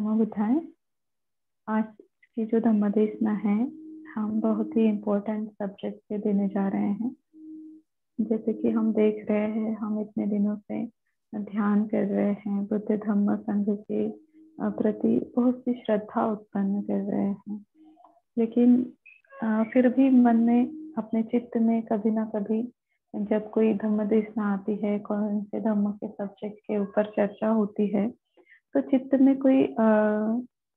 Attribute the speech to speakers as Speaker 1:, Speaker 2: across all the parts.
Speaker 1: नमो बुद्धाय आज की जो धम्मदेशना है, हम बहुत ही इम्पोर्टेंट सब्जेक्ट पे देने जा रहे हैं। जैसे कि हम देख रहे हैं, हम इतने दिनों से ध्यान कर रहे हैं, बुद्ध धम्म संघ के प्रति बहुत सी श्रद्धा उत्पन्न कर रहे हैं। लेकिन फिर भी मन में, अपने चित्त में कभी ना कभी जब कोई धम्म देशना आती है, कौन से धम्म के सब्जेक्ट के ऊपर चर्चा होती है तो चित्त में कोई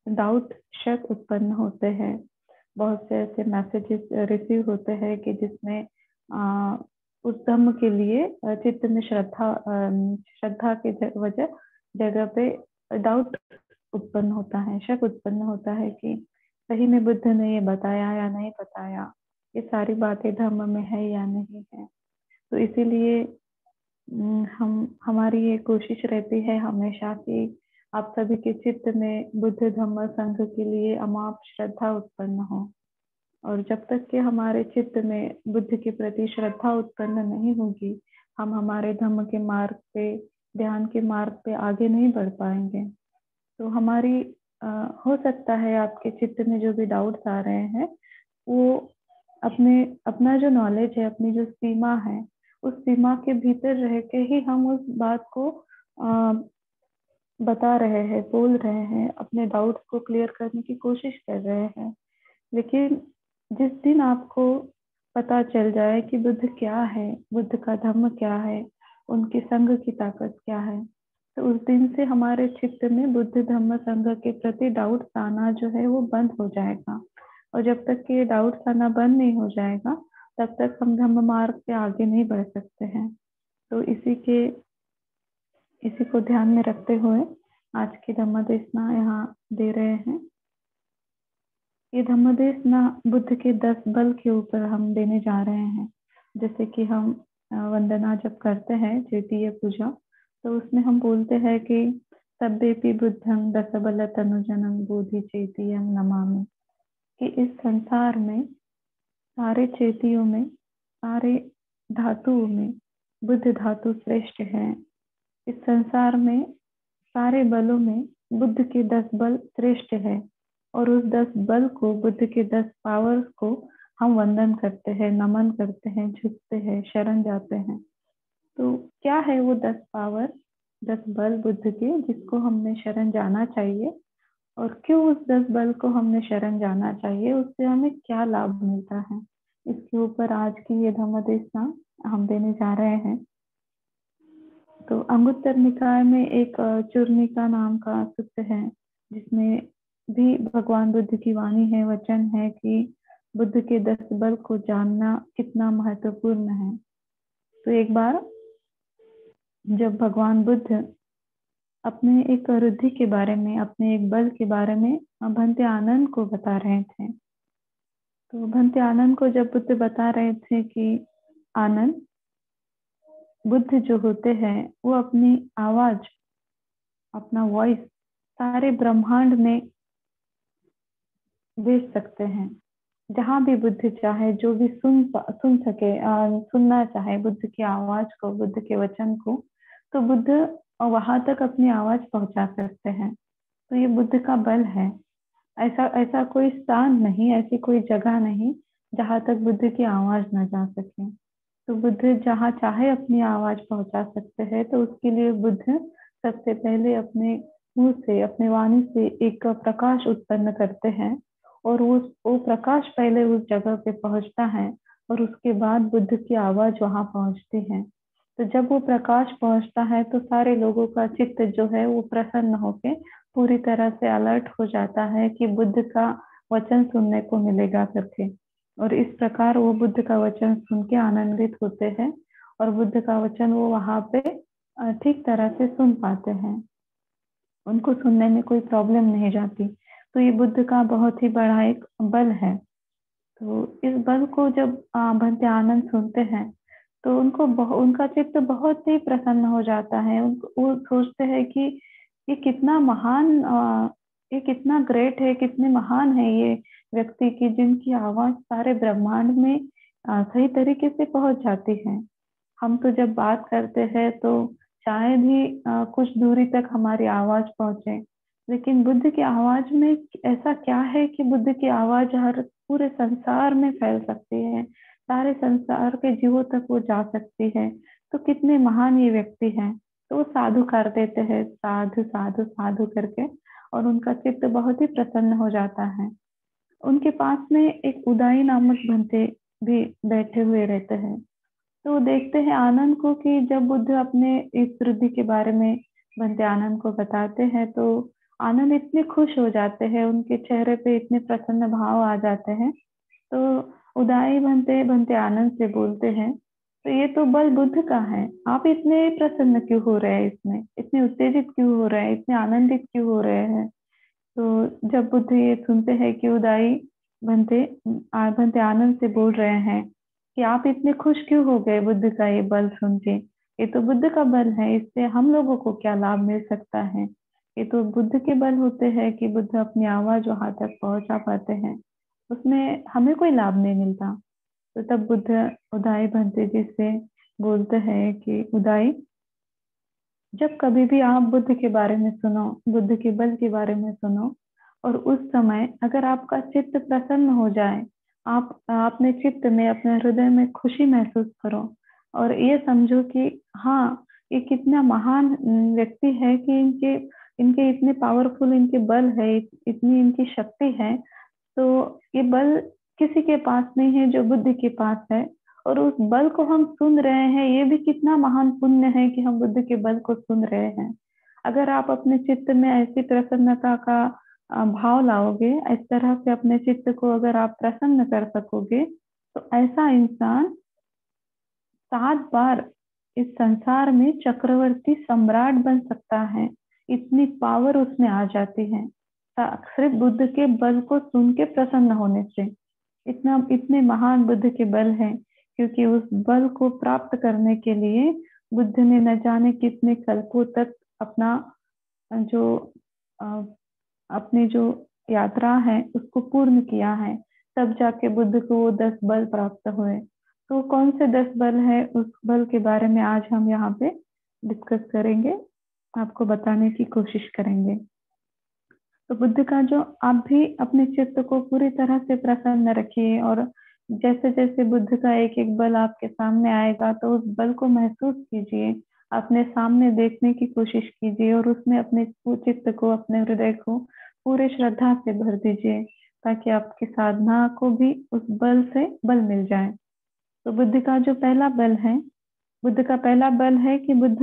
Speaker 1: डाउट शक उत्पन्न होते हैं। बहुत से ऐसे मैसेजेस रिसीव होते हैं कि जिसमें उस धम्म के लिए चित्त में श्रद्धा श्रद्धा के वजह, जगह पे डाउट उत्पन्न होता है, शक उत्पन्न होता है कि सही में बुद्ध ने ये बताया या नहीं बताया, ये सारी बातें धर्म में है या नहीं है। तो इसीलिए हम, हमारी ये कोशिश रहती है हमेशा कि आप सभी के चित्त में बुद्ध धम्म संघ के लिए अमाप श्रद्धा उत्पन्न हो। और जब तक कि हमारे चित्त में बुद्ध के प्रति श्रद्धा उत्पन्न नहीं होगी हम हमारे धम्म के मार्ग पे ध्यान के मार्ग पे आगे नहीं बढ़ पाएँगे। तो हमारी आ, हो सकता है आपके चित्त में जो भी डाउट्स आ रहे हैं वो अपने अपना जो नॉलेज है अपनी जो सीमा है उस सीमा के भीतर रह के ही हम उस बात को बता रहे हैं, बोल रहे हैं, अपने डाउट्स को क्लियर करने की कोशिश कर रहे हैं। लेकिन जिस दिन आपको पता चल जाए कि बुद्ध क्या है, बुद्ध का धर्म क्या है, उनकी संघ की ताकत क्या है तो उस दिन से हमारे चित्त में बुद्ध धर्म संघ के प्रति डाउट आना जो है वो बंद हो जाएगा। और जब तक कि ये डाउट आना बंद नहीं हो जाएगा, तब तक हम धम्म मार्ग पे आगे नहीं बढ़ सकते हैं। तो इसी के इसी को ध्यान में रखते हुए आज की धम्मदेशना यहाँ दे रहे हैं। ये धम्मदेशना बुद्ध के दस बल के ऊपर हम देने जा रहे हैं। जैसे कि हम वंदना जब करते हैं चेतीय पूजा तो उसमें हम बोलते हैं कि सभ्यपि बुद्धं दस बल तनुजनम बोधि चेतीय नमामि। कि इस संसार में, सारे चेतियों में, सारे धातुओं में बुद्ध धातु श्रेष्ठ है। इस संसार में सारे बलों में बुद्ध के दस बल श्रेष्ठ है और उस दस बल को बुद्ध के दस पावर्स को हम वंदन करते हैं, नमन करते हैं झुकते हैं, शरण जाते हैं। तो क्या है वो दस पावर दस बल बुद्ध के जिसको हमने शरण जाना चाहिए? और क्यों उस दस बल को हमने शरण जाना चाहिए? उससे हमें क्या लाभ मिलता है? इसके ऊपर आज की ये धर्मदेशना हम देने जा रहे हैं। तो अंगुत्तर निकाय में एक चूर्णिका नाम का सूत्र है, जिसमें भी भगवान बुद्ध की वाणी है, वचन है कि बुद्ध के दस बल को जानना कितना महत्वपूर्ण है। तो एक बार जब भगवान बुद्ध अपने एक रुद्धि के बारे में, अपने एक बल के बारे में भंते आनंद को बता रहे थे तो भंते आनंद को जब बुद्ध बता रहे थे कि आनंद बुद्ध जो होते हैं वो अपनी आवाज़ अपना वॉइस सारे ब्रह्मांड में भेज सकते हैं। जहाँ भी बुद्ध चाहे जो भी सुन सुन सके आ, सुनना चाहे बुद्ध की आवाज़ को बुद्ध के वचन को तो बुद्ध वहाँ तक अपनी आवाज़ पहुँचा सकते हैं। तो ये बुद्ध का बल है। ऐसा ऐसा कोई स्थान नहीं ऐसी कोई जगह नहीं जहाँ तक बुद्ध की आवाज़ ना जा सके। तो बुद्ध जहाँ चाहे अपनी आवाज़ पहुँचा सकते हैं तो उसके लिए बुद्ध सबसे पहले अपने मुँह से, अपने वाणी से एक प्रकाश उत्पन्न करते हैं और उस, वो प्रकाश पहले उस जगह पे पहुँचता है और उसके बाद बुद्ध की आवाज़ वहाँ पहुँचती है। तो जब वो प्रकाश पहुँचता है तो सारे लोगों का चित्त जो है वो प्रसन्न होके पूरी तरह से अलर्ट हो जाता है कि बुद्ध का वचन सुनने को मिलेगा करके। और इस प्रकार वो बुद्ध का वचन सुन के आनंदित होते हैं और बुद्ध का वचन वो वहाँ पे ठीक तरह से सुन पाते हैं। उनको सुनने में कोई प्रॉब्लम नहीं जाती। तो ये बुद्ध का बहुत ही बड़ा एक बल है। तो इस बल को जब भंते आनंद सुनते हैं तो उनको उनका चित्त बहुत ही प्रसन्न हो जाता है। वो सोचते हैं कि ये कितना महान ये कितना ग्रेट है, कितने महान है ये व्यक्ति की जिनकी आवाज़ सारे ब्रह्मांड में सही तरीके से पहुँच जाती है। हम तो जब बात करते हैं तो शायद ही कुछ दूरी तक हमारी आवाज़ पहुँचे। लेकिन बुद्ध की आवाज़ में ऐसा क्या है कि बुद्ध की आवाज़ हर पूरे संसार में फैल सकती है, सारे संसार के जीवों तक वो जा सकती है। तो कितने महान ये व्यक्ति हैं। तो वो साधु कर देते हैं, साधु साधु साधु करके। और उनका चित्त बहुत ही प्रसन्न हो जाता है। उनके पास में एक उदाई नामक भंते भी बैठे हुए रहते हैं। तो देखते हैं आनंद को कि जब बुद्ध अपने इस वृद्धि के बारे में भंते आनंद को बताते हैं तो आनंद इतने खुश हो जाते हैं, उनके चेहरे पे इतने प्रसन्न भाव आ जाते हैं। तो उदाई बनते बनते आनंद से बोलते हैं तो ये तो बल बुद्ध का है। आप इतने प्रसन्न क्यों हो रहे हैं इसमें? इतने उत्तेजित क्यों हो रहे हैं? इतने आनंदित क्यों हो रहे हैं? तो जब बुद्ध ये सुनते हैं कि उदाई बनते बनते आनंद से बोल रहे हैं कि आप इतने खुश क्यों हो गए बुद्ध का ये बल सुन के? ये तो बुद्ध का बल है, इससे हम लोगों को क्या लाभ मिल सकता है? ये तो बुद्ध के बल होते हैं कि बुद्ध अपनी आवाज़ वहाँ तक पहुँचा पाते हैं, उसमें हमें कोई लाभ नहीं मिलता। तो तब बुद्ध उदाई बनते जी से बोलते हैं कि, उदाई, जब कभी भी आप बुद्ध के बारे में सुनो, बुद्ध के बल के बारे में सुनो, और उस समय अगर आपका चित्त प्रसन्न हो जाए, आप अपने चित्त में, अपने हृदय में खुशी महसूस करो और ये समझो कि हाँ ये कितना महान व्यक्ति है कि इनके इनके इतने पावरफुल इनके बल है इतनी इनकी शक्ति है तो ये बल किसी के पास नहीं है, जो बुद्ध के पास है। और उस बल को हम सुन रहे हैं, ये भी कितना महान पुण्य है कि हम बुद्ध के बल को सुन रहे हैं। अगर आप अपने चित्त में ऐसी प्रसन्नता का भाव लाओगे, इस तरह से अपने चित्त को अगर आप प्रसन्न कर सकोगे तो ऐसा इंसान सात बार इस संसार में चक्रवर्ती सम्राट बन सकता है। इतनी पावर उसमें आ जाती है। सिर्फ़ बुद्ध के बल को सुन के प्रसन्न होने से। इतना, इतने महान बुद्ध के बल हैं, क्योंकि उस बल को प्राप्त करने के लिए बुद्ध ने न जाने कितने कल्पों तक अपना, जो अपनी जो यात्रा है, उसको पूर्ण किया है। तब जाके बुद्ध को वो दस बल प्राप्त हुए। तो कौन से दस बल है, उस बल के बारे में आज हम यहाँ पे डिस्कस करेंगे। आपको बताने की कोशिश करेंगे। तो बुद्ध का जो आप भी अपने चित्त को पूरी तरह से प्रसन्न रखिए और जैसे जैसे बुद्ध का एक एक बल आपके सामने आएगा तो उस बल को महसूस कीजिए। अपने सामने देखने की कोशिश कीजिए और उसमें अपने चित्त को, अपने हृदय को पूरे श्रद्धा से भर दीजिए, ताकि आपकी साधना को भी उस बल से बल मिल जाए। तो बुद्ध का जो पहला बल है, बुद्ध का पहला बल है कि बुद्ध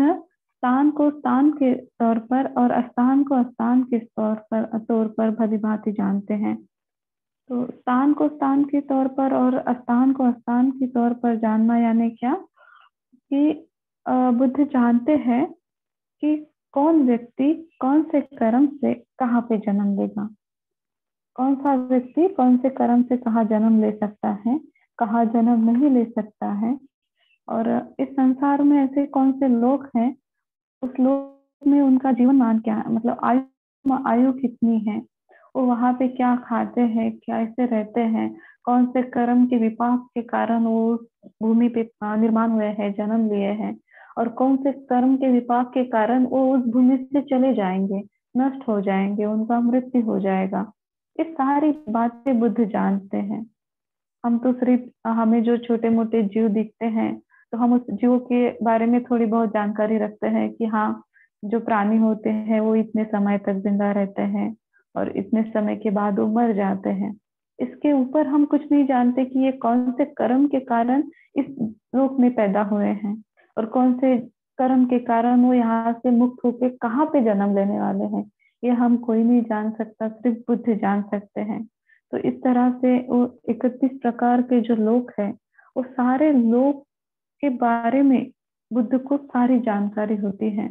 Speaker 1: स्थान को स्थान के तौर पर और अस्थान को स्थान के तौर पर तौर पर भली भांति जानते हैं। तो स्थान को स्थान के तौर पर और स्थान को स्थान के तौर पर जानना यानी क्या? कि बुद्ध जानते हैं कि कौन व्यक्ति कौन से कर्म से कहाँ पे जन्म लेगा। कौन सा व्यक्ति कौन से कर्म से कहाँ जन्म ले सकता है, कहाँ जन्म नहीं ले सकता है। और इस संसार में ऐसे कौन से लोग हैं उस लोक में उनका जीवन मान क्या मतलब आयु आयु कितनी है? वो वहाँ पे क्या खाते हैं? कैसे रहते हैं? कौन से कर्म के विपाक के कारण वो भूमि पे निर्माण हुए हैं, जन्म लिए हैं? और कौन से कर्म के विपाक के कारण वो उस भूमि से चले जाएँगे? नष्ट हो जाएँगे, उनका मृत्यु हो जाएगा। ये सारी बातें बुद्ध जानते हैं। हम तो सिर्फ़, हमें जो छोटे मोटे जीव दिखते हैं तो हम उस जीव के बारे में थोड़ी बहुत जानकारी रखते हैं कि हाँ जो प्राणी होते हैं, वो इतने समय तक ज़िंदा रहते हैं और इतने समय के बाद वो मर जाते हैं। इसके ऊपर हम कुछ नहीं जानते कि ये कौन से कर्म के कारण इस रूप में पैदा हुए हैं और कौन से कर्म के कारण वो यहाँ से मुक्त होकर कहाँ पे जन्म लेने वाले हैं। ये हम कोई नहीं जान सकता, सिर्फ़ बुद्ध जान सकते हैं। तो इस तरह से वो इकतीस प्रकार के जो लोग हैं, वो सारे लोग के बारे में बुद्ध को सारी जानकारी होती है।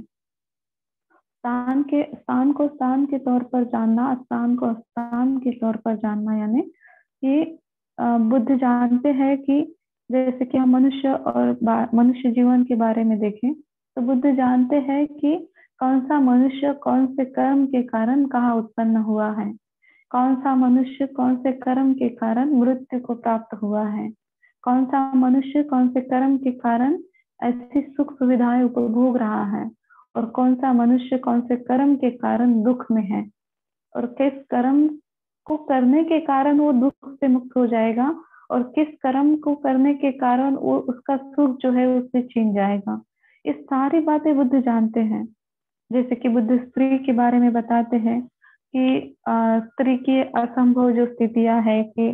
Speaker 1: स्थान के, स्थान को स्थान के तौर पर जानना, स्थान को स्थान के तौर पर जानना, यानी कि बुद्ध जानते हैं कि जैसे कि हम मनुष्य और मनुष्य जीवन के बारे में देखें तो बुद्ध जानते हैं कि कौन सा मनुष्य कौन से कर्म के कारण कहाँ उत्पन्न हुआ है, कौन सा मनुष्य कौन से कर्म के कारण मृत्यु को प्राप्त हुआ है। कौन सा मनुष्य कौन से कर्म के कारण ऐसी सुख सुविधाएँ उपभोग रहा है? और कौन सा मनुष्य कौन से कर्म के कारण दुख में है? और किस कर्म को करने के कारण वो दुख से मुक्त हो जाएगा? और किस कर्म को करने के कारण वो उसका सुख जो है उससे छीन जाएगा? इस सारी बातें बुद्ध जानते हैं। जैसे कि बुद्ध स्त्री के बारे में बताते हैं कि स्त्री की असंभव जो स्थितियाँ है कि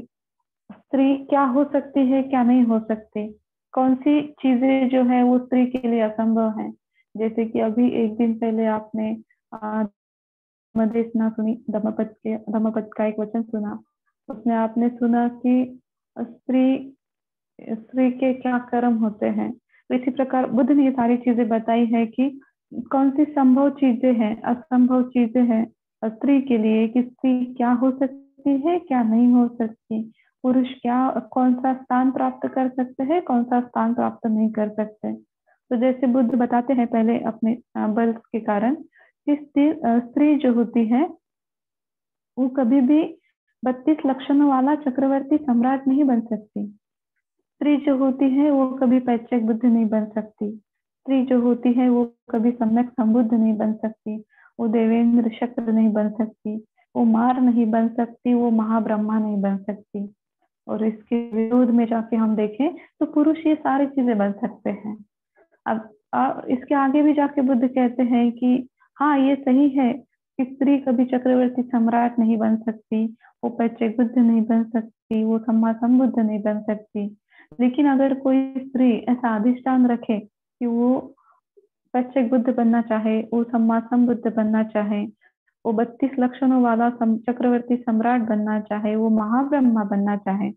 Speaker 1: स्त्री क्या हो सकती है, क्या नहीं हो सकती? कौन सी चीज़ें जो है वो स्त्री के लिए असंभव है? जैसे कि अभी एक दिन पहले आपने मदेशना सुनी, धर्मपद के, धर्मपद का एक वचन सुना। उसमें आपने सुना कि स्त्री स्त्री के क्या कर्म होते हैं? तो इसी प्रकार बुद्ध ने ये सारी चीज़ें बताई है कि कौन सी संभव चीज़ें हैं, असंभव चीज़ें हैं स्त्री के लिए कि स्त्री क्या हो सकती है, क्या नहीं हो सकती? पुरुष क्या, कौन सा स्थान प्राप्त कर सकते हैं, कौन सा स्थान प्राप्त नहीं कर सकते? तो जैसे बुद्ध बताते हैं पहले अपने बल के कारण, कि स्त्री जो होती है, वो कभी भी बत्तीस लक्षणों वाला चक्रवर्ती सम्राट नहीं बन सकती। स्त्री जो होती है, वो कभी पैचक बुद्ध नहीं बन सकती। स्त्री जो होती है, वो कभी सम्यक संबुद्ध नहीं बन सकती। वो देवेंद्र शक्र नहीं बन सकती। वो मार नहीं बन सकती। वो महाब्रह्मा नहीं बन सकती। और इसके विरोध में जाके हम देखें तो पुरुष ये सारी चीज़ें बन सकते हैं। अब आ, इसके आगे भी जाके बुद्ध कहते हैं कि हाँ ये सही है कि स्त्री कभी चक्रवर्ती सम्राट नहीं बन सकती वो पैचक बुद्ध नहीं बन सकती वो सम्मा संबुद्ध नहीं बन सकती। लेकिन अगर कोई स्त्री ऐसा अधिष्ठान रखे कि वो पैचक बुद्ध बनना चाहे वो सम्मा संबुद्ध बनना चाहे वो बत्तीस लक्षणों वाला सम, चक्रवर्ती सम्राट बनना चाहे वो महाब्रह्मा बनना चाहे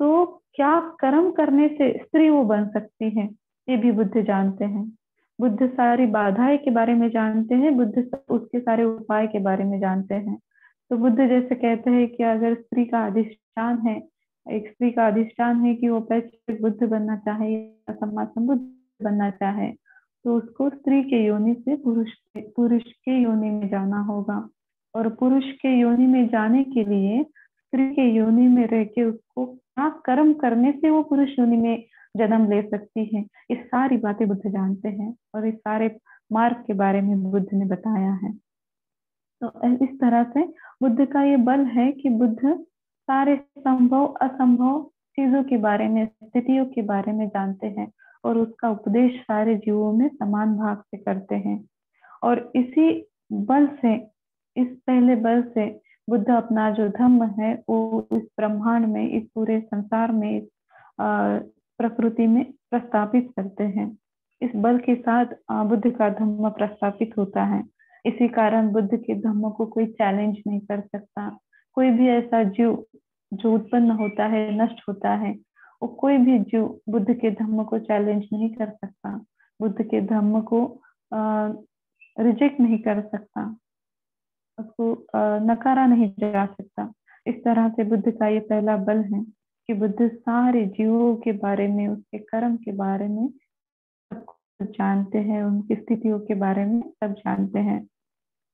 Speaker 1: तो क्या कर्म करने से स्त्री वो बन सकती है? ये भी बुद्ध जानते हैं। बुद्ध सारी बाधाएँ के बारे में जानते हैं बुद्ध उसके सारे उपाय के बारे में जानते हैं। तो बुद्ध जैसे कहते हैं कि अगर स्त्री का अधिष्ठान है एक स्त्री का अधिष्ठान है कि वो पैतृक बुद्ध बनना चाहे या समासम बुद्ध बनना चाहे तो उसको स्त्री के योनि से पुरुष पुरुष के योनि में जाना होगा। और पुरुष के योनि में जाने के लिए स्त्री के योनि में रह के उसको क्या कर्म करने से वो पुरुष योनि में जन्म ले सकती है, ये सारी बातें बुद्ध जानते हैं और इस सारे मार्ग के बारे में बुद्ध ने बताया है। तो इस तरह से बुद्ध का ये बल है कि बुद्ध सारे संभव, असंभव चीज़ों के बारे में, स्थितियों के बारे में जानते हैं। और उसका उपदेश सारे जीवों में समान भाग से करते हैं। और इसी बल से, इस पहले बल से बुद्ध अपना जो धर्म है, वो इस ब्रह्मांड में, इस पूरे संसार में, इस प्रकृति में प्रस्तापित करते हैं। इस बल के साथ बुद्ध का धर्म प्रस्तापित होता है। इसी कारण बुद्ध के धर्म को कोई चैलेंज नहीं कर सकता। कोई भी ऐसा जीव जो उत्पन्न होता है, नष्ट होता है वो कोई भी जीव, बुद्ध के धर्म को चैलेंज नहीं कर सकता। बुद्ध के धर्म को रिजेक्ट नहीं कर सकता। उसको नकारा नहीं जा सकता। इस तरह से बुद्ध का ये पहला बल है कि बुद्ध सारे जीवों के बारे में, उसके कर्म के बारे में सब जानते हैं, उनकी स्थितियों के बारे में सब जानते हैं।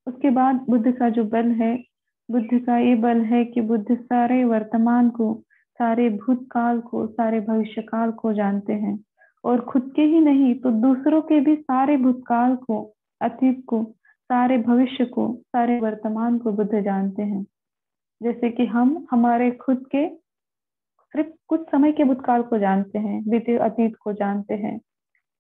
Speaker 1: उसके बाद बुद्ध का जो बल है, बुद्ध का ये बल है कि बुद्ध सारे वर्तमान को सारे भूतकाल को, सारे भविष्य काल को जानते हैं। और खुद के ही नहीं तो दूसरों के भी सारे भूतकाल को, अतीत को, सारे भविष्य को, सारे वर्तमान को बुद्ध जानते हैं। जैसे कि हम हमारे खुद के सिर्फ़ कुछ समय के भूतकाल को जानते हैं, बीते अतीत को जानते हैं।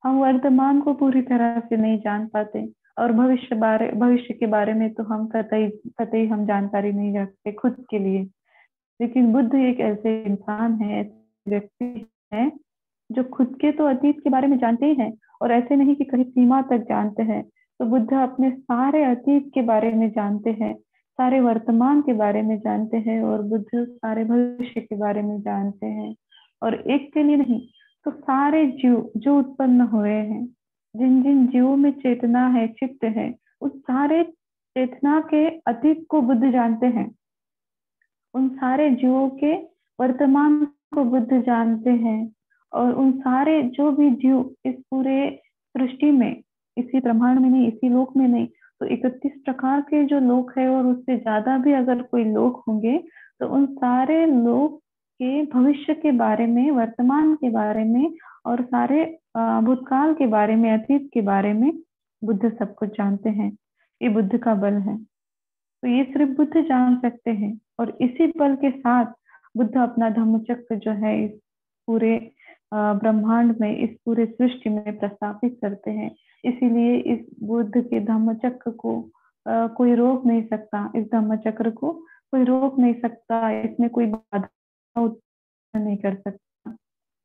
Speaker 1: हम वर्तमान को पूरी तरह से नहीं जान पाते और भविष्य बारे, भविष्य के बारे में तो हम कतई कतई हम जानकारी नहीं रखते खुद के लिए। लेकिन बुद्ध एक ऐसे इंसान है, ऐसे व्यक्ति है, जो खुद के तो अतीत के बारे में जानते ही हैं और ऐसे नहीं कि कहीं सीमा तक जानते हैं। तो बुद्ध अपने सारे अतीत के बारे में जानते हैं, सारे वर्तमान के बारे में जानते हैं और बुद्ध सारे भविष्य के बारे में जानते हैं। और एक के लिए नहीं तो सारे जीव जो उत्पन्न हुए हैं जिन जिन जीवों में चेतना है चित्त है, उस सारे चेतना के अतीत को बुद्ध जानते हैं। उन सारे जीवों के वर्तमान को बुद्ध जानते हैं और उन सारे जो भी जीव इस पूरे सृष्टि में, इसी ब्रह्मांड में नहीं, इसी लोक में नहीं तो इकतीस प्रकार के जो लोक है और उससे ज़्यादा भी अगर कोई लोक होंगे तो उन सारे लोक के भविष्य के बारे में, वर्तमान के बारे में और सारे भूतकाल के बारे में, अतीत के बारे में बुद्ध सब कुछ जानते हैं। ये बुद्ध का बल है। तो ये सिर्फ़ बुद्ध जान सकते हैं। और इसी बल के साथ बुद्ध अपना धम्मचक्र जो है इस पूरे ब्रह्मांड में, इस पूरे सृष्टि में प्रस्तापित करते हैं। इसीलिए इस बुद्ध के धम्मचक्र को कोई रोक नहीं सकता। इस धम्मचक्र को कोई रोक नहीं सकता। इसमें कोई बाधा उत्पन्न नहीं कर सकता।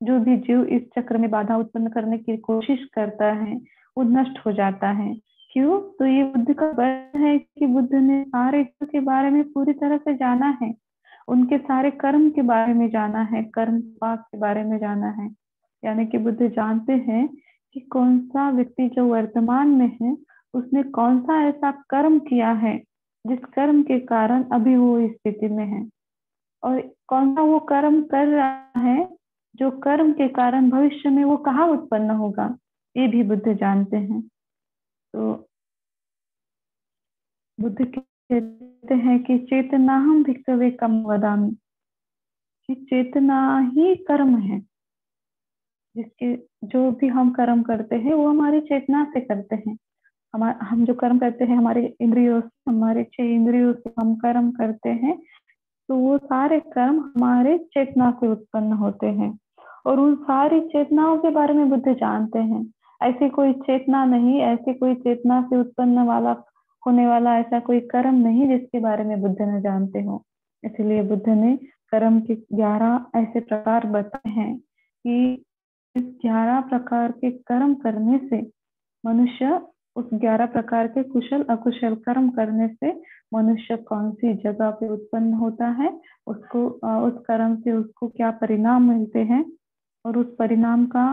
Speaker 1: जो भी जीव इस चक्र में बाधा उत्पन्न करने की कोशिश करता है, वो नष्ट हो जाता है। क्यों? तो ये बुद्ध का बल है कि बुद्ध ने सारे के बारे में पूरी तरह से जाना है। उनके सारे कर्म के बारे में जाना है, कर्म पाप के बारे में जाना है। यानी कि बुद्ध जानते हैं कि कौन सा व्यक्ति जो वर्तमान में है, उसने कौन सा ऐसा कर्म किया है, जिस कर्म के कारण अभी वो स्थिति में है। और कौन सा वो कर्म कर रहा है, जो कर्म के कारण भविष्य में वो कहाँ उत्पन्न होगा, ये भी बुद्ध जानते हैं। तो बुद्ध कहते हैं कि चेतना हम भिक्तवे कम वदामी कि चेतना ही कर्म है। जिसके जो भी हम कर्म करते हैं, वो हमारी चेतना से करते हैं। हमारे हम जो कर्म करते हैं, हमारे इंद्रियों से, हमारे छह इंद्रियों से हम कर्म करते हैं तो वो सारे कर्म हमारे चेतना से उत्पन्न होते हैं। और उन सारी चेतनाओं के बारे में बुद्ध जानते हैं। ऐसी कोई चेतना नहीं, ऐसी कोई चेतना से उत्पन्न वाला, होने वाला ऐसा कोई कर्म नहीं जिसके बारे में बुद्ध न जानते हो। इसलिए बुद्ध ने कर्म के ग्यारह ऐसे प्रकार बताए हैं कि इस ग्यारह प्रकार के कर्म करने से मनुष्य, उस ग्यारह प्रकार के कुशल, अकुशल कर्म करने से मनुष्य कौन सी जगह पे उत्पन्न होता है, उसको उस कर्म से उसको क्या परिणाम मिलते हैं और उस परिणाम का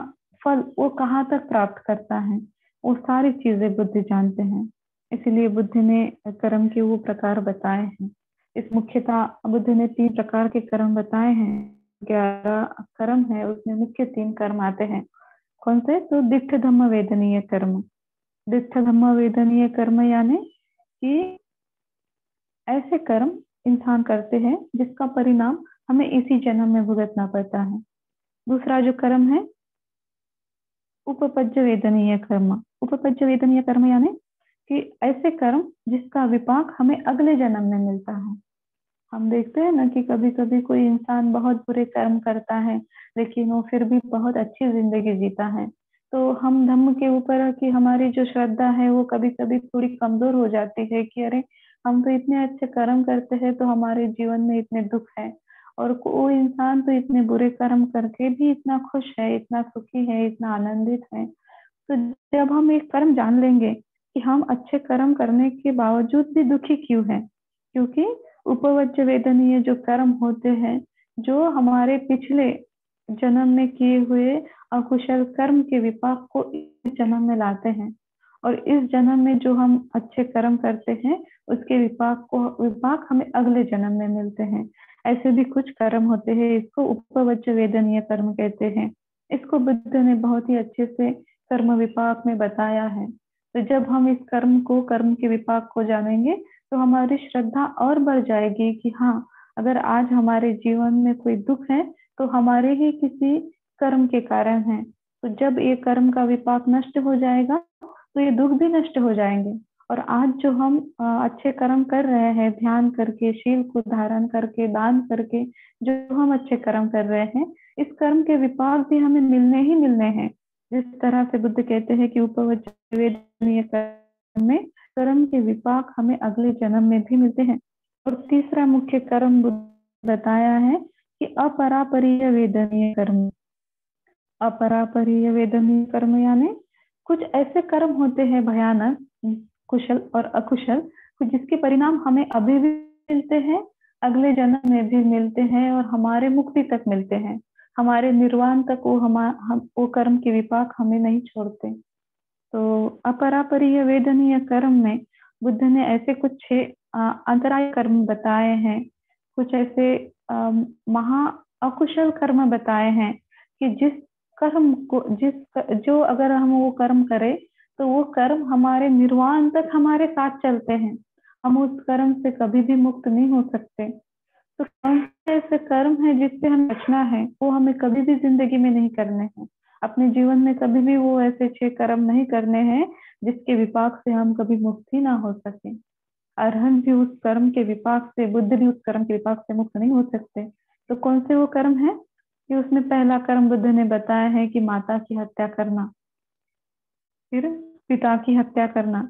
Speaker 1: फल वो कहाँ तक प्राप्त करता है? वो सारी चीज़ें बुद्ध जानते हैं। इसलिए बुद्ध ने कर्म के वो प्रकार बताए हैं। इस मुख्यतः बुद्ध ने तीन प्रकार के कर्म बताए हैं। ग्यारह कर्म है, उसमें मुख्य तीन कर्म आते हैं। कौन से? तो दिठ धम्म वेदनीय कर्म। दिठ धम्म वेदनीय कर्म यानी कि ऐसे कर्म इंसान करते हैं जिसका परिणाम हमें इसी जन्म में भुगतना पड़ता है। दूसरा जो कर्म है उपपज्य वेदनीय कर्म। उपपज्य वेदनीय कर्म यानी कि ऐसे कर्म जिसका विपाक हमें अगले जन्म में मिलता है। हम देखते हैं ना कि कभी कभी कोई इंसान बहुत बुरे कर्म करता है, लेकिन वो फिर भी बहुत अच्छी ज़िंदगी जीता है। तो हम धम्म के ऊपर की हमारी जो श्रद्धा है, वो कभी कभी थोड़ी कमज़ोर हो जाती है कि अरे, हम तो इतने अच्छे कर्म करते हैं तो हमारे जीवन में इतने दुख है। और वो इंसान तो इतने बुरे कर्म करके भी इतना खुश है, इतना सुखी है, इतना आनंदित है। तो जब हम एक कर्म जान लेंगे कि हम अच्छे कर्म करने के बावजूद भी दुखी क्यों है, क्योंकि उपवज्य वेदनीय जो कर्म होते हैं, जो हमारे पिछले जन्म में किए हुए अकुशल कर्म के विपाक को इस जन्म में लाते हैं और इस जन्म में जो हम अच्छे कर्म करते हैं, उसके विपाक को, विपाक हमें अगले जन्म में मिलते हैं। ऐसे भी कुछ कर्म होते हैं, इसको उपवज्य वेदनीय कर्म कहते हैं। इसको बुद्ध ने बहुत ही अच्छे से कर्म विपाक में बताया है। तो जब हम इस कर्म को, कर्म के विपाक को जानेंगे तो हमारी श्रद्धा और बढ़ जाएगी कि हाँ अगर आज हमारे जीवन में कोई दुख है तो हमारे ही किसी कर्म के कारण है। तो जब ये कर्म का विपाक नष्ट हो जाएगा तो ये दुख भी नष्ट हो जाएँगे। और आज जो हम अच्छे कर्म कर रहे हैं, ध्यान करके, शील को धारण करके, दान करके, जो हम अच्छे कर्म कर रहे हैं, इस कर्म के विपाक भी हमें मिलने ही मिलने हैं। जिस तरह से बुद्ध कहते हैं कि उपवेदनीय कर्म में, कर्म के विपाक हमें अगले जन्म में भी मिलते हैं। और तीसरा मुख्य कर्म बुद्ध बताया है कि अपरापरीय वेदनीय कर्म। अपरापरीय वेदनीय कर्म यानी कुछ ऐसे कर्म होते हैं भयानक कुशल और अकुशल जिसके परिणाम हमें अभी भी मिलते हैं, अगले जन्म में भी मिलते हैं और हमारे मुक्ति तक मिलते हैं। हमारे निर्वाण तक वो हम वो कर्म के विपाक हमें नहीं छोड़ते। तो अपरापरीय वेदनीय कर्म में बुद्ध ने ऐसे कुछ छह अंतराय कर्म बताए हैं। कुछ ऐसे महा अकुशल कर्म बताए हैं कि जिस कर्म को, जिस जो अगर हम वो कर्म करें तो वो कर्म हमारे निर्वाण तक हमारे साथ चलते हैं। हम उस कर्म से कभी भी मुक्त नहीं हो सकते। तो कौन से ऐसे कर्म है जिससे हमें बचना है? वो हमें कभी भी ज़िंदगी में नहीं करने हैं। अपने जीवन में कभी भी वो ऐसे छह कर्म नहीं करने हैं जिसके विपाक से हम कभी मुक्त ही ना हो सके। अरहन भी उस कर्म के विपाक से, बुद्ध भी उस कर्म के विपाक से मुक्त नहीं हो सकते। तो कौन से वो कर्म है? कि उसमें पहला कर्म बुद्ध ने बताया है कि माता की हत्या करना। फिर पिता की हत्या करना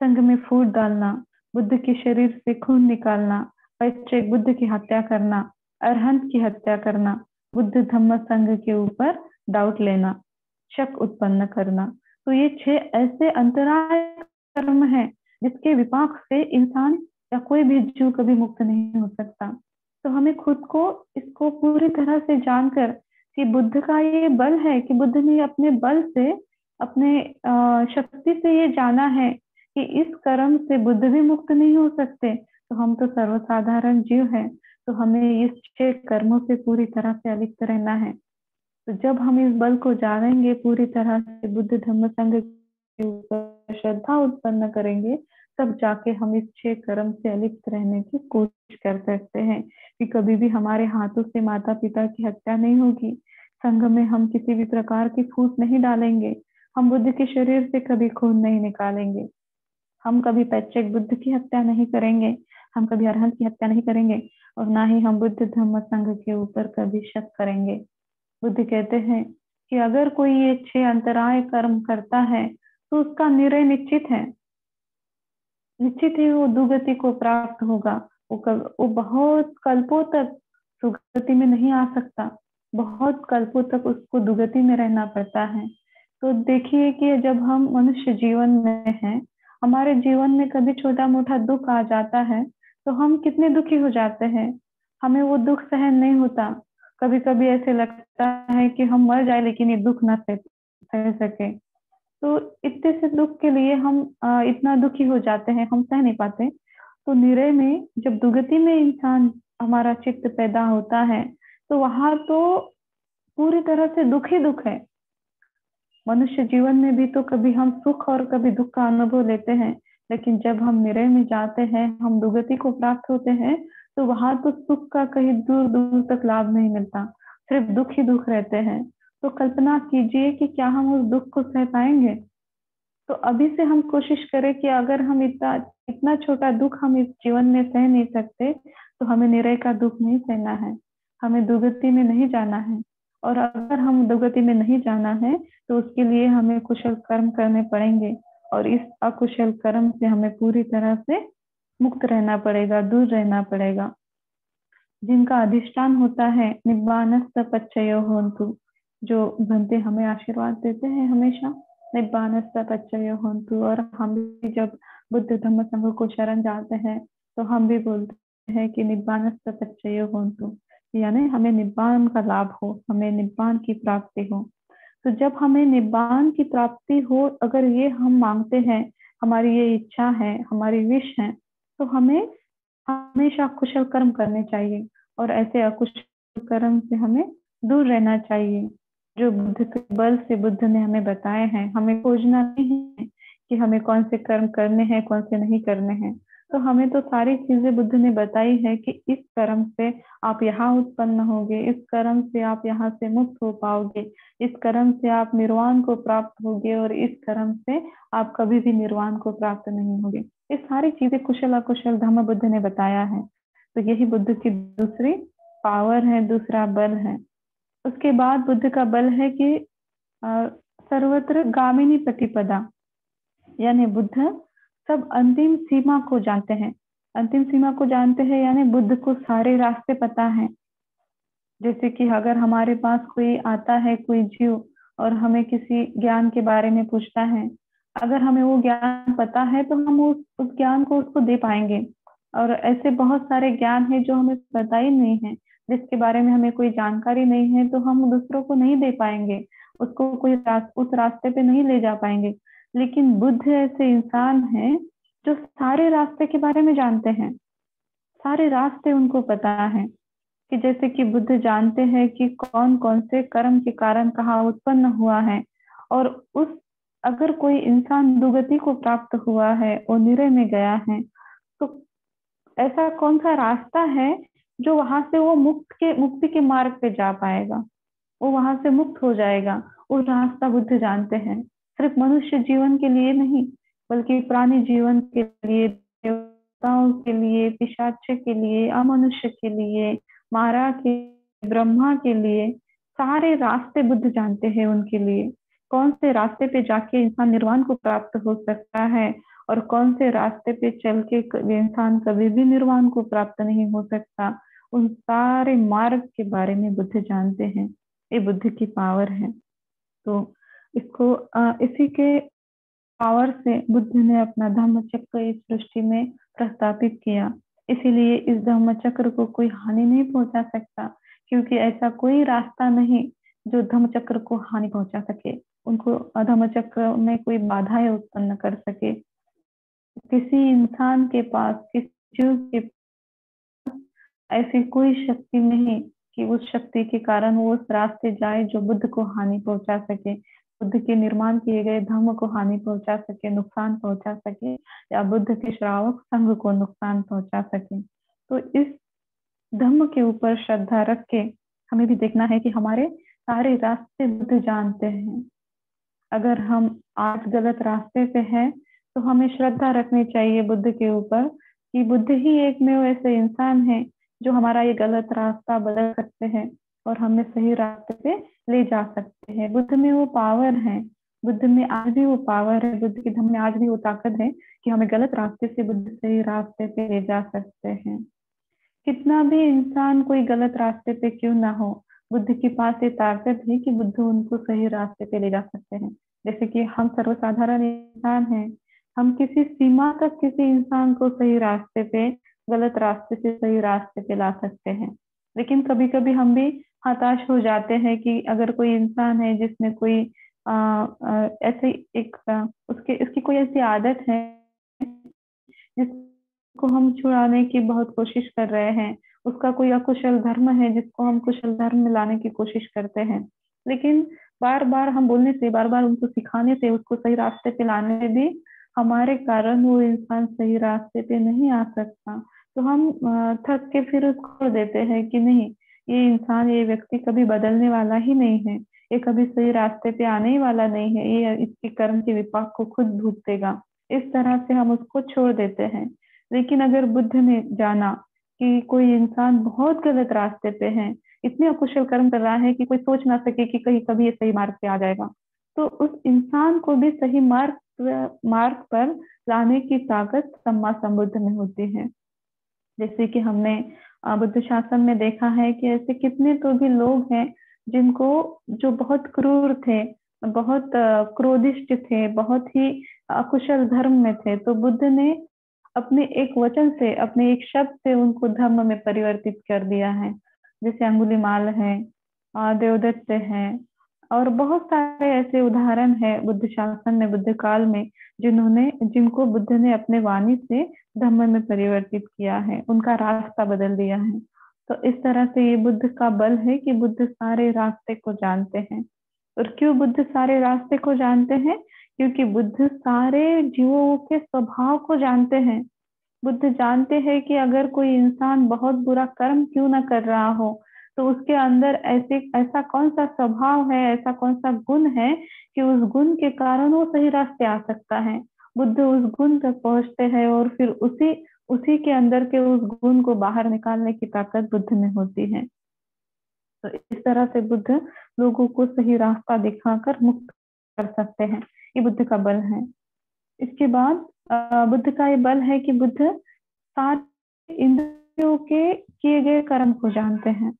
Speaker 1: संघ में फूट डालना, बुद्ध के शरीर से खून निकालना पैतृक बुद्ध की हत्या करना, अरहंत की हत्या करना, बुद्ध धम्म संघ के ऊपर डाउट लेना, शक उत्पन्न करना। तो ये छह ऐसे अंतराय कर्म है जिसके विपाक से इंसान या कोई भी जीव कभी मुक्त नहीं हो सकता। तो हमें खुद को इसको पूरी तरह से जानकर कि बुद्ध का ये बल है कि बुद्ध ने अपने बल से अपने शक्ति से ये जाना है कि इस कर्म से बुद्ध भी मुक्त नहीं हो सकते। तो हम तो सर्वसाधारण जीव हैं तो हमें इस कर्मों से पूरी तरह से अलिप्त रहना है। तो जब हम इस बल को जानेंगे पूरी तरह से बुद्ध धर्म संघ के ऊपर श्रद्धा उत्पन्न करेंगे, तब जाके हम इस छह कर्म से अलिप्त रहने की कोशिश कर सकते हैं कि कभी भी हमारे हाथों से माता पिता की हत्या नहीं होगी। संघ में हम किसी भी प्रकार की फूट नहीं डालेंगे। हम बुद्ध के शरीर से कभी खून नहीं निकालेंगे। हम कभी पैचक बुद्ध की हत्या नहीं करेंगे। हम कभी अरहंत की हत्या नहीं करेंगे और ना ही हम बुद्ध धर्म संघ के ऊपर कभी शक करेंगे। बुद्ध कहते हैं कि अगर कोई ये छह अंतराय कर्म करता है तो उसका निर्णय निश्चित है। निश्चित ही वो दुगति को प्राप्त होगा। वो कल, वो बहुत कल्पों तक सुगति में नहीं आ सकता। बहुत कल्पों तक उसको दुगति में रहना पड़ता है। तो देखिए कि जब हम मनुष्य जीवन में हैं, हमारे जीवन में कभी छोटा मोटा दुख आ जाता है तो हम कितने दुखी हो जाते हैं। हमें वो दुख सहन नहीं होता। कभी कभी ऐसे लगता है कि हम मर जाए, लेकिन ये दुख ना सह सके। तो इतने से दुख के लिए हम इतना दुखी हो जाते हैं, हम सह नहीं पाते। तो निरय में, जब दुगति में इंसान हमारा चित्त पैदा होता है तो वहाँ तो पूरी तरह से दुख ही दुख है। मनुष्य जीवन में भी तो कभी हम सुख और कभी दुख का अनुभव लेते हैं, लेकिन जब हम निरय में जाते हैं, हम दुगति को प्राप्त होते हैं तो वहाँ तो सुख का कहीं दूर दूर तक लाभ नहीं मिलता, सिर्फ़ दुख ही दुख रहते हैं। तो कल्पना कीजिए कि क्या हम उस दुख को सह पाएँगे? तो अभी से हम कोशिश करें कि अगर हम इतना इतना छोटा दुख हम इस जीवन में सह नहीं सकते तो हमें निरय का दुख नहीं सहना है, हमें दुर्गति में नहीं जाना है। और अगर हम दुर्गति में नहीं जाना है तो उसके लिए हमें कुशल कर्म करने पड़ेंगे और इस अकुशल कर्म से हमें पूरी तरह से मुक्त रहना पड़ेगा, दूर रहना पड़ेगा। जिनका अधिष्ठान होता है, निब्बानस्त पच्चय होंतु जो बनते हमें आशीर्वाद देते हैं हमेशा, निब्बानस्त पच्चय होंतु और हम भी जब बुद्ध धम्म संघ को शरण जाते हैं तो हम भी बोलते हैं कि निब्बानस्त पच्चय होंतु यानी हमें निब्बान का लाभ हो, हमें निब्बान की प्राप्ति हो। तो जब हमें निब्बान की प्राप्ति हो, अगर ये हम मांगते हैं, हमारी ये इच्छा है, हमारी विश है तो हमें हमेशा कुशल कर्म करने चाहिए और ऐसे अकुशल कर्म से हमें दूर रहना चाहिए। जो बुद्ध के बल से बुद्ध ने हमें बताए हैं, हमें खोजना नहीं है कि हमें कौन से कर्म करने हैं, कौन से नहीं करने हैं। तो हमें तो सारी चीज़ें बुद्ध ने बताई है कि इस कर्म से आप यहाँ उत्पन्न होगे, इस कर्म से आप यहाँ से मुक्त हो पाओगे, इस कर्म से आप निर्वाण को प्राप्त होगे और इस कर्म से आप कभी भी निर्वाण को प्राप्त नहीं होगे। ये सारी चीज़ें कुशल अकुशल धर्म बुद्ध ने बताया है। तो यही बुद्ध की दूसरी पावर है, दूसरा बल है। उसके बाद बुद्ध का बल है कि सर्वत्र गामिनी प्रतिपदा, यानी बुद्ध सब अंतिम सीमा को जानते हैं। अंतिम सीमा को जानते हैं यानी बुद्ध को सारे रास्ते पता है। जैसे कि अगर हमारे पास कोई आता है कोई जीव और हमें किसी ज्ञान के बारे में पूछता है अगर हमें वो ज्ञान पता है तो हम उस उस ज्ञान को उसको दे पाएँगे। और ऐसे बहुत सारे ज्ञान है जो हमें पता ही नहीं है जिसके बारे में हमें कोई जानकारी नहीं है तो हम दूसरों को नहीं दे पाएँगे। उसको कोई रास, उस रास्ते पे नहीं ले जा पाएँगे। लेकिन बुद्ध ऐसे इंसान हैं जो सारे रास्ते के बारे में जानते हैं। सारे रास्ते उनको पता है कि जैसे कि बुद्ध जानते हैं कि कौन कौन से कर्म के कारण कहाँ उत्पन्न हुआ है और उस, अगर कोई इंसान दुगति को प्राप्त हुआ है और निरय में गया है तो ऐसा कौन सा रास्ता है जो वहाँ से वो मुक्त के, मुक्ति के मार्ग पे जा पाएगा? वो वहाँ से मुक्त हो जाएगा? वो रास्ता बुद्ध जानते हैं। सिर्फ़ मनुष्य जीवन के लिए नहीं, बल्कि प्राणी जीवन के लिए, देवताओं के लिए, पिशाच के लिए, अमनुष्य के लिए, मारा के, ब्रह्मा के लिए, सारे रास्ते बुद्ध जानते हैं उनके लिए। कौन से रास्ते पे जाके इंसान निर्वाण को प्राप्त हो सकता है और कौन से रास्ते पे चल के इंसान कभी भी निर्वाण को प्राप्त नहीं हो सकता, उन सारे मार्ग के बारे में बुद्ध जानते हैं। ये बुद्ध की पावर है। तो इसको इसी के पावर से बुद्ध ने अपना धर्म चक्र इस सृष्टि में प्रस्तापित किया। इसीलिए इस धर्म चक्र को कोई हानि नहीं पहुँचा सकता, क्योंकि ऐसा कोई रास्ता नहीं जो धर्म चक्र को हानि पहुँचा सके। उनको धर्म चक्र में कोई बाधाएँ उत्पन्न कर सके। किसी इंसान के पास, किसी जीव के पास ऐसी कोई शक्ति नहीं कि उस शक्ति के कारण वो उस रास्ते जाए जो बुद्ध को हानि पहुँचा सके। बुद्ध के निर्माण किए गए धर्म को हानि पहुँचा सके, नुकसान पहुँचा सके, या बुद्ध के श्रावक संघ को नुकसान पहुँचा सके। तो इस धर्म के ऊपर श्रद्धा रख के हमें भी देखना है कि हमारे सारे रास्ते बुद्ध जानते हैं। अगर हम आज गलत रास्ते पे हैं तो हमें श्रद्धा रखनी चाहिए बुद्ध के ऊपर कि बुद्ध ही एक में ऐसे इंसान है जो हमारा ये गलत रास्ता बदल सकते हैं और हमें सही रास्ते पे ले जा सकते हैं। बुद्ध में वो पावर है। बुद्ध में आज भी वो पावर है। बुद्ध के धर्म में आज भी वो ताकत है कि हमें गलत रास्ते से बुद्ध सही रास्ते पे ले जा सकते हैं। कितना भी इंसान कोई गलत रास्ते पे क्यों ना हो, बुद्ध के पास ये ताकत है कि बुद्ध उनको सही रास्ते पे ले जा सकते हैं। जैसे कि हम सर्वसाधारण इंसान हैं। हम किसी सीमा तक किसी इंसान को सही रास्ते पे, गलत रास्ते से सही रास्ते पे ला सकते हैं। लेकिन कभी कभी हम भी हताश हो जाते हैं कि अगर कोई इंसान है जिसमें कोई ऐसे एक उसके, उसकी कोई ऐसी आदत है जिसको हम छुड़ाने की बहुत कोशिश कर रहे हैं, उसका कोई अकुशल धर्म है जिसको हम कुशल धर्म में लाने की कोशिश करते हैं। लेकिन बार बार हम बोलने से बार बार उनको सिखाने से, उसको सही रास्ते पे लाने भी हमारे कारण वो इंसान सही रास्ते पे नहीं आ सकता। तो हम थक के फिर उसको देते हैं कि नहीं ये इंसान ये व्यक्ति कभी बदलने वाला ही नहीं है, ये कभी सही रास्ते पे आने ही वाला नहीं है, ये इसके कर्म के विपाक को खुद भूतेगा इस तरह से हम उसको छोड़ देते हैं। लेकिन अगर बुद्ध ने जाना कि कोई इंसान बहुत गलत रास्ते पे है, इतने अकुशल कर्म कर रहा है कि कोई सोच ना सके कि कहीं कभी ये सही मार्ग पे आ जाएगा तो उस इंसान को भी सही मार्ग मार्ग पर लाने की ताकत सम्मा संबुद्ध में होती है। जैसे कि हमने बुद्ध शासन में देखा है कि ऐसे कितने तो भी लोग हैं जिनको, जो बहुत क्रूर थे, बहुत क्रोधिष्ट थे, बहुत ही अकुशल धर्म में थे तो बुद्ध ने अपने एक वचन से, अपने एक शब्द से उनको धर्म में परिवर्तित कर दिया है। जैसे अंगुली माल है देवदत्त है और बहुत सारे ऐसे उदाहरण है बुद्ध शासन में, बुद्ध काल में, जिन्होंने, जिनको बुद्ध ने अपने वाणी से धर्म में परिवर्तित किया है, उनका रास्ता बदल दिया है। तो इस तरह से ये बुद्ध का बल है कि बुद्ध सारे रास्ते को जानते हैं। और क्यों बुद्ध सारे रास्ते को जानते हैं? क्योंकि बुद्ध सारे जीवों के स्वभाव को जानते हैं। बुद्ध जानते हैं कि अगर कोई इंसान बहुत बुरा कर्म क्यों ना कर रहा हो तो उसके अंदर ऐसे, ऐसा कौन सा स्वभाव है, ऐसा कौन सा गुण है कि उस गुण के कारण वो सही रास्ते आ सकता है? बुद्ध उस गुण तक पहुँचते हैं और फिर उसी उसी के अंदर के उस गुण को बाहर निकालने की ताकत बुद्ध में होती है। तो इस तरह से बुद्ध लोगों को सही रास्ता दिखाकर मुक्त कर सकते हैं। ये बुद्ध का बल है। इसके बाद बुद्ध का ये बल है कि बुद्ध सारे इंद्रियों के किए गए कर्म को जानते हैं।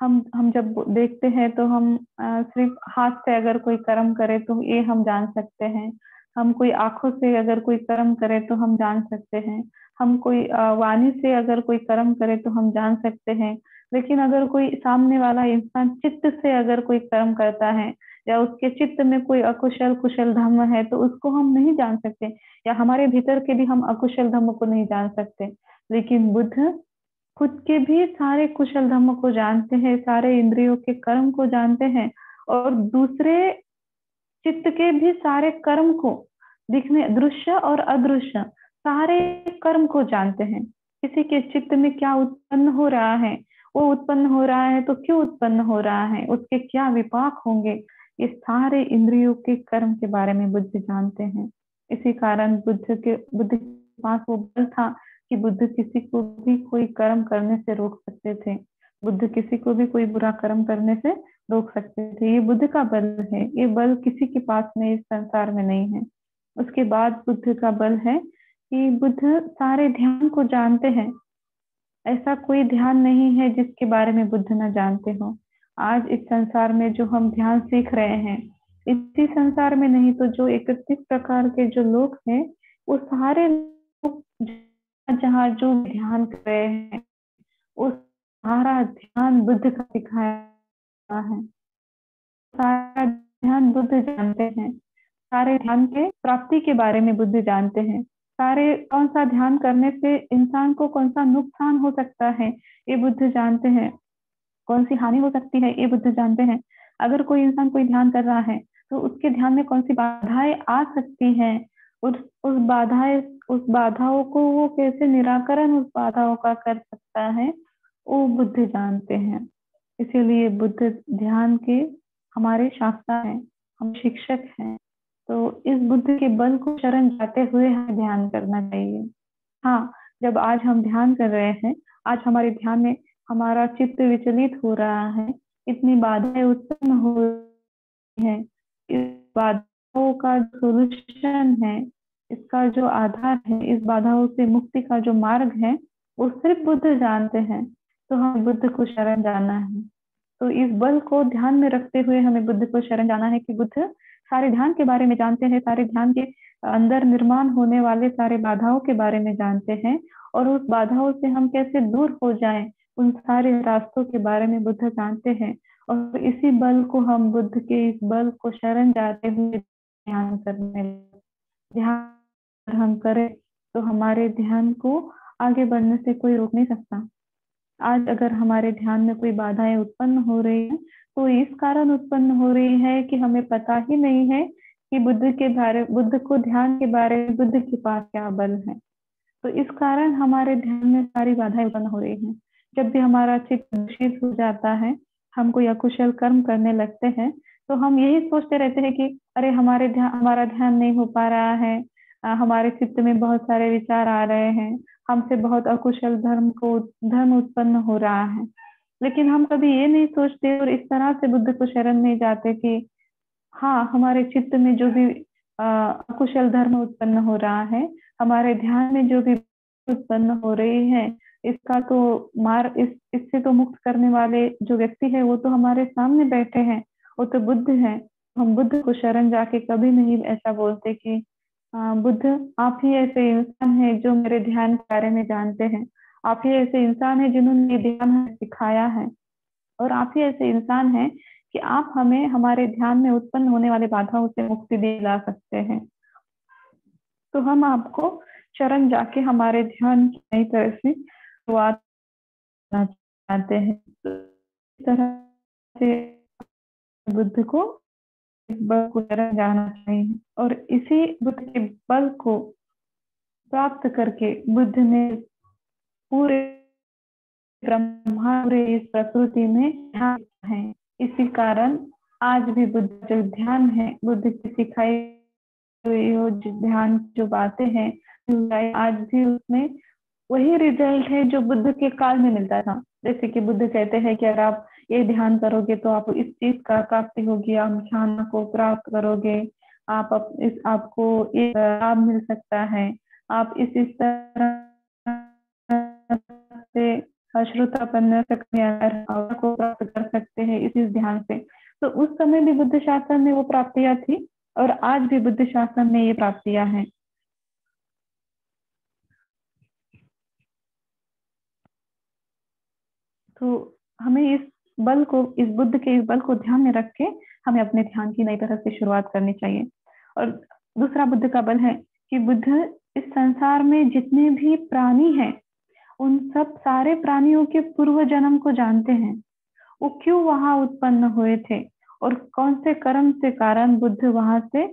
Speaker 1: हम हम जब देखते हैं तो हम सिर्फ़ हाथ से अगर कोई कर्म करे तो ये हम जान सकते हैं। हम कोई आँखों से अगर कोई कर्म करे तो हम जान सकते हैं। हम कोई वाणी से अगर कोई कर्म करे तो हम जान सकते हैं। लेकिन अगर कोई सामने वाला इंसान चित्त से अगर कोई कर्म करता है या उसके चित्त में कोई अकुशल कुशल धर्म है तो उसको हम नहीं जान सकते या हमारे भीतर के भी हम अकुशल धर्म को नहीं जान सकते। लेकिन बुद्ध खुद के भी सारे कुशल धर्म को जानते हैं, सारे इंद्रियों के कर्म को जानते हैं और दूसरे चित्त के भी सारे कर्म को दिखने, दृश्य और अदृश्य, सारे कर्म को जानते हैं। किसी के चित्त में क्या उत्पन्न हो रहा है, वो उत्पन्न हो रहा है तो क्यों उत्पन्न हो रहा है, उसके क्या विपाक होंगे, ये सारे इंद्रियों के कर्म के बारे में बुद्ध जानते हैं। इसी कारण बुद्ध के बुद्ध के पास वो बल था कि बुद्ध किसी को भी कोई कर्म करने से रोक सकते थे। बुद्ध किसी को भी कोई बुरा कर्म करने से रोक सकते थे। ये बुद्ध का बल है। ये बल किसी के पास में इस संसार में नहीं है। उसके बाद बुद्ध का बल है कि बुद्ध सारे ध्यान को जानते हैं। ऐसा कोई ध्यान नहीं है जिसके बारे में बुद्ध न जानते हो। आज इस संसार में जो हम ध्यान सीख रहे हैं, इसी संसार में नहीं तो जो इकतीस प्रकार के जो लोग हैं, वो सारे लोग जहाँ जो ध्यान कर रहे हैं वो सारा ध्यान बुद्ध का सिखाया है। सारा ध्यान बुद्ध जानते हैं। सारे ध्यान के प्राप्ति के बारे में बुद्ध जानते हैं। सारे कौन सा ध्यान करने से इंसान को कौन सा नुकसान हो सकता है, ये बुद्ध जानते हैं। कौन सी हानि हो सकती है, ये बुद्ध जानते हैं। अगर कोई इंसान कोई ध्यान कर रहा है तो उसके ध्यान में कौन सी बाधाएँ आ सकती हैं? उस उस बाधाएँ, उस बाधाओं को वो कैसे निराकरण उस बाधाओं का कर सकता है, वो बुद्ध जानते हैं। इसीलिए बुद्ध ध्यान के हमारे शास्त्र हैं, हम शिक्षक हैं। तो इस बुद्ध के बल को शरण जाते हुए हमें ध्यान करना चाहिए। हाँ जब आज हम ध्यान कर रहे हैं, आज हमारे ध्यान में हमारा चित्त विचलित हो रहा है, इतनी बाधाएँ उत्पन्न हो रही है, इस बाधाओं का सोल्यूशन है, इसका जो आधार है, इस बाधाओं से मुक्ति का जो मार्ग है, वो सिर्फ़ बुद्ध जानते हैं तो हमें बुद्ध को शरण जाना है। तो इस बल को ध्यान में रखते हुए हमें बुद्ध को शरण जाना है कि बुद्ध सारे ध्यान के बारे में जानते हैं, सारे ध्यान के अंदर निर्माण होने वाले सारे बाधाओं के बारे में जानते हैं, और उस बाधाओं से हम कैसे दूर हो जाएँ, उन सारे रास्तों के बारे में बुद्ध जानते हैं। और इसी बल को हम बुद्ध के इस बल को शरण जाते हुए ध्यान करने ध्यान हम करें तो हमारे ध्यान को आगे बढ़ने से कोई रोक नहीं सकता। आज अगर हमारे ध्यान में कोई बाधाएँ उत्पन्न हो रही है तो इस कारण उत्पन्न हो रही है कि हमें पता ही नहीं है कि बुद्ध के बारे, बुद्ध को ध्यान के बारे में बुद्ध के पास क्या बल है। तो इस कारण हमारे ध्यान में सारी बाधाएँ उत्पन्न हो रही हैं। जब भी हमारा चित्त दूषित हो जाता है, हम कोई अकुशल कर्म करने लगते हैं तो हम यही सोचते रहते हैं कि, अरे, हमारे ध्यान हमारा ध्यान नहीं हो पा रहा है। हमारे चित्त में बहुत सारे विचार आ रहे हैं। हमसे बहुत अकुशल धर्म को, धर्म उत्पन्न हो रहा है। लेकिन हम कभी ये नहीं सोचते और इस तरह से बुद्ध को शरण नहीं जाते कि हाँ हमारे चित्त में जो भी अकुशल धर्म उत्पन्न हो रहा है, हमारे ध्यान में जो भी उत्पन्न हो रही है, इसका तो मार, इस, इससे तो मुक्त करने वाले जो व्यक्ति है, वो तो हमारे सामने बैठे हैं। वो तो बुद्ध है। हम बुद्ध को शरण जाके कभी नहीं ऐसा बोलते कि बुद्ध, आप ही ऐसे इंसान है जो मेरे ध्यान के बारे में जानते हैं। आप ही ऐसे इंसान है जिन्होंने ध्यान हमें सिखाया है। और आप ही ऐसे इंसान हैं कि आप हमें, हमारे ध्यान में उत्पन्न होने वाले बाधाओं से मुक्ति दिला सकते हैं। तो हम आपको शरण जाके हमारे ध्यान की नई तरह से शुरुआत चाहते हैं। तरह से बुद्ध को बल को जाना चाहिए और इसी बुद्ध के बल को प्राप्त करके बुद्ध ने पूरे ब्रह्मा पूरे इस प्रकृति में है। इसी कारण आज भी बुद्ध जो ध्यान है, बुद्ध की सिखाई हुई ध्यान, जो बातें हैं आज भी उसमें वही रिज़ल्ट है जो बुद्ध के काल में मिलता था। जैसे कि बुद्ध कहते हैं कि अगर आप ये ध्यान करोगे तो आप इस चीज़ का प्राप्ति होगी, आप ध्यान को प्राप्त करोगे, आप इस आपको एक लाभ मिल सकता है। आप इस इस तरह से को प्राप्त कर सकते हैं इस इस ध्यान से। तो उस समय भी बुद्ध शासन में वो प्राप्तियाँ थी और आज भी बुद्ध शासन में ये प्राप्तियाँ हैं। तो हमें इस बल को, इस बुद्ध के इस बल को ध्यान में रख के हमें अपने ध्यान की नई तरह से शुरुआत करनी चाहिए। और दूसरा बुद्ध का बल है कि बुद्ध इस संसार में जितने भी प्राणी हैं, उन सब सारे प्राणियों के पूर्व जन्म को जानते हैं। वो क्यों वहाँ उत्पन्न हुए थे? और कौन से कर्म से कारण बुद्ध वहाँ से